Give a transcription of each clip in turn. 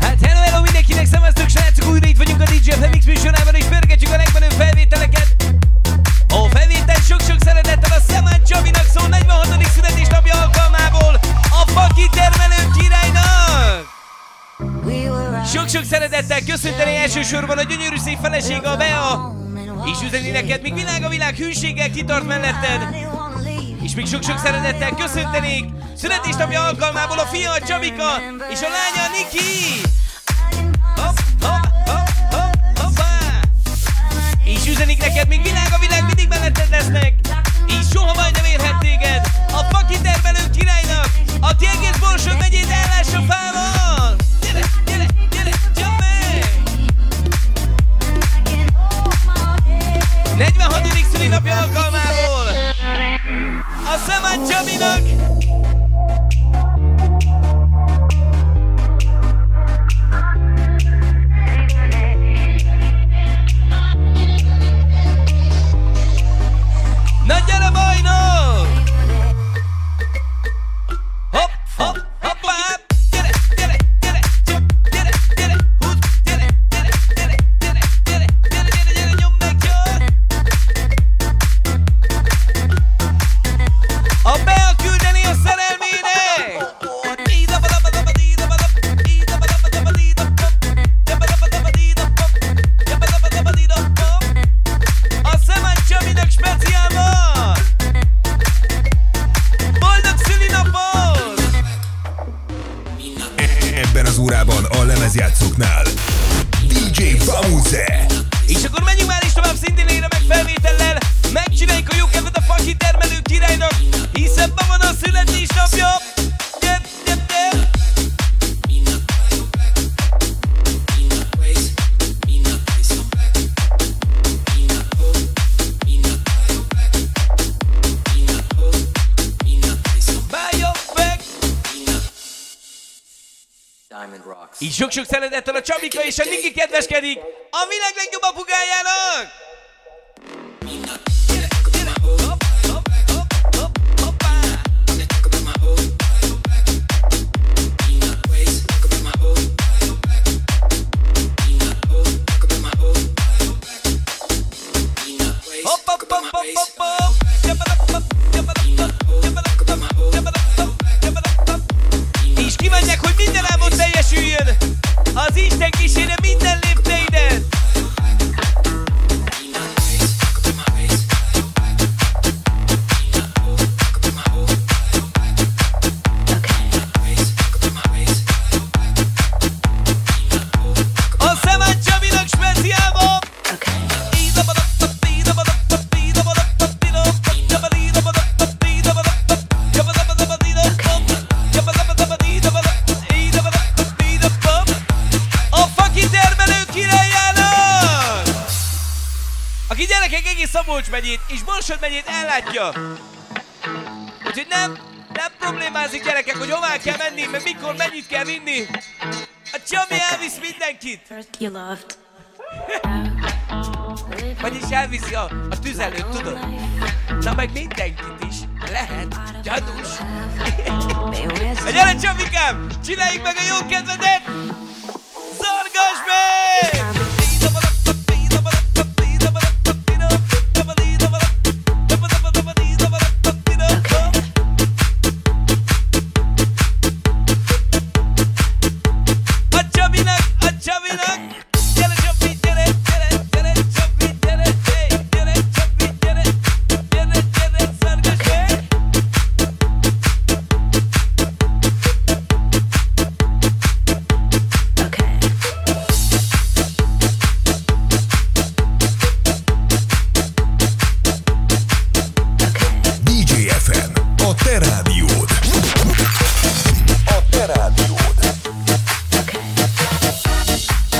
Hát hello, hello mindenkinek, szevasztok srácok, újra itt vagyunk a DJ FMX műsorában és pörgetjük a legmenőbb felvételeket. A felvétel sok-sok szeretettel a Szemán Csavinak szól 46. születésnapja alkalmából a Faki termelő királynak! Sok-sok szeretettel köszönteni elsősorban a gyönyörű szép felesége a Bea, és üzeni neked, míg világ a világ hűséggel kitart melletted. És még sok-sok szeretettel köszöntenék születésnapja alkalmából a fia a Csabika és a lánya a Niki! És üzenik neked, még világ a világ mindig melletted lesznek, és soha majd nem érhet téged a Faki termelő királynak, aki egész Borsod megyét ellássa fával! Gyere, gyere, gyere, csap meg! 46. szülinapja alkalmából Asaman Caminak lemezjátszóknál DJ Famuse És akkor menjünk már is tovább szintén ére meg felvétellel Megcsináljuk a jó kedvet a faki termelő királynak Hiszen ma van a születésnapja Így sok-sok szeretettel a Csabika és a Niki kedveskedik a világ legjobb apukájának! Egész Szabolcs megyét és Borsod megyét ellátja. Úgyhogy nem, nem problémázik gyerekek, hogy hová kell menni, mert mikor mennyit kell vinni. A Csabi elvisz mindenkit. Vagyis elviszi a, a tüzelőt, tudod? Na meg mindenkit is. Lehet. Gyanús. Na gyere Csabikám! Csináljuk meg a jó kedvedet!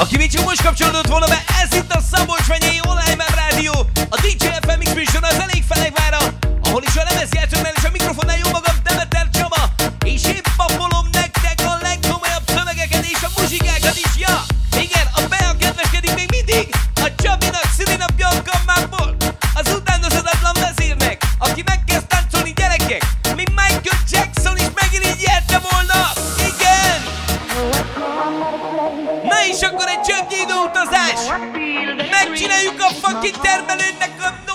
Aki még csak most kapcsolódott volna be, ez itt a Szabolcs megyei online rádió, a DJ FM műsor az elég Felekvára, ahol is a lemezjátszóknál és a mikrofonnál Megcsináljuk a fucking termelőnek a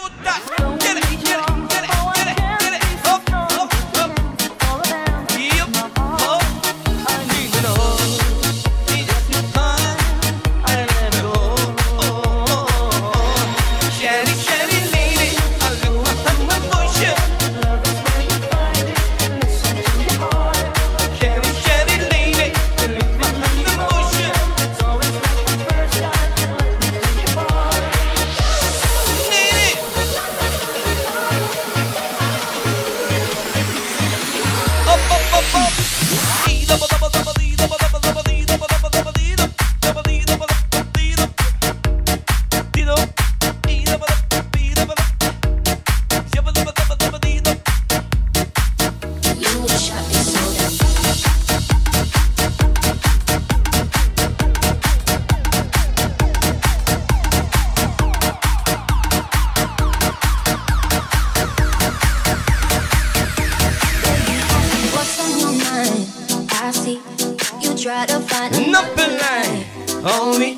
Nothing like only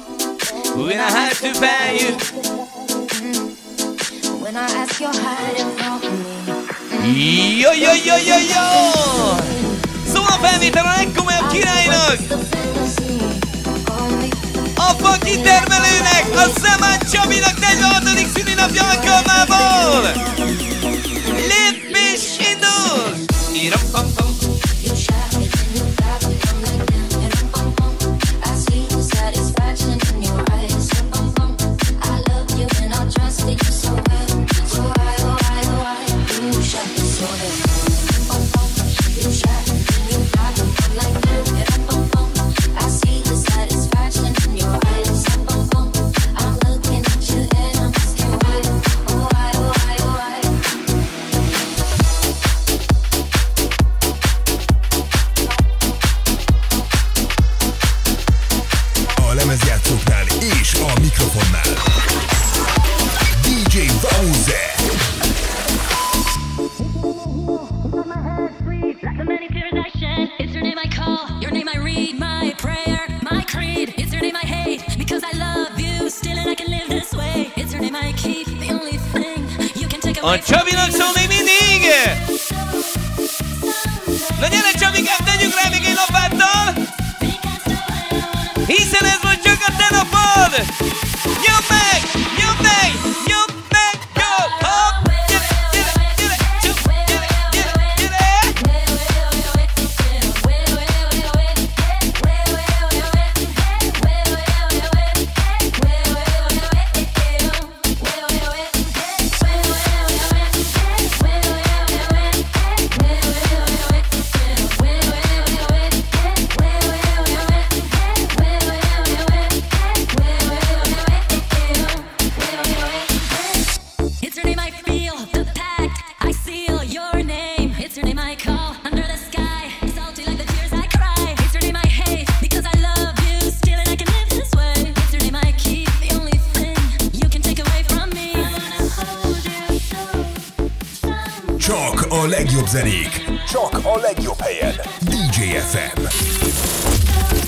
when I have to buy you. Mm-hmm. When I ask you're hiding from me. Mm-hmm. Yo, yo, yo, yo, yo! Szóval felvétel a legkomolyabb királynak! A faki termelőnek, a Szemán Csabinak 46. szülinapja alkalmából! Something so well. so wild, wild, wild. You shot so. A Csabinak szól még mindig! Na gyere Csabi, tegyünk rá még egy lapáttal! Csak a legjobb zenék. Csak a legjobb helyen. DJ FM.